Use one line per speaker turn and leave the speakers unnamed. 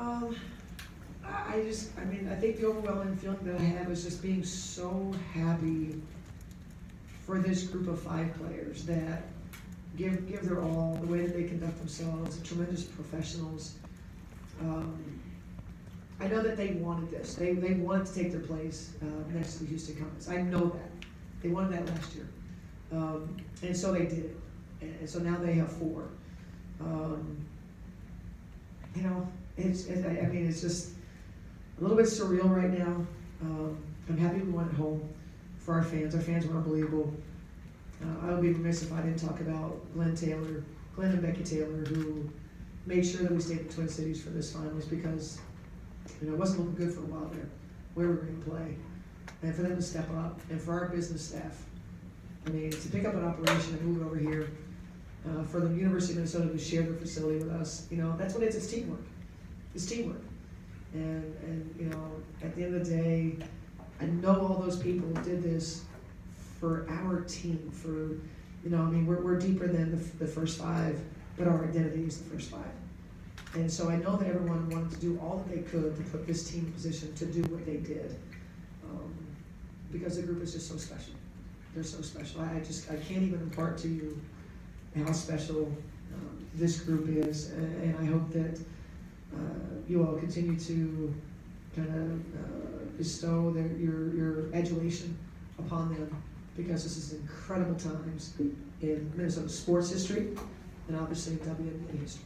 Um, I just, I mean, I think the overwhelming feeling that I have is just being so happy for this group of five players that give, give their all, the way that they conduct themselves, tremendous professionals. Um, I know that they wanted this. They, they wanted to take their place uh, next to the Houston Comets. I know that. They wanted that last year. Um, and so they did. And, so now they have four. Um, it's, it, I mean, it's just a little bit surreal right now. Um, I'm happy we went home for our fans. Our fans were unbelievable. Uh, I would be remiss if I didn't talk about Glen Taylor, Glen and Becky Taylor, who made sure that we stayed in Twin Cities for this finals because you know it wasn't looking good for a while there where we were going to play, and for them to step up, and for our business staff, I mean, to pick up an operation and move over here, uh, for the University of Minnesota to share their facility with us, you know, that's what it is. It's teamwork. It's teamwork. And and you know, at the end of the day, I know all those people who did this for our team. For you know, I mean, we're, we're deeper than the, the first five, but our identity is the first five. And so I know that everyone wanted to do all that they could to put this team in position to do what they did, um, because the group is just so special. They're so special. I, I just I can't even impart to you how special um, this group is, and, and I hope that you all continue to kind of uh, bestow their, your, your adulation upon them because this is incredible times in Minnesota sports history and obviously WNBA history.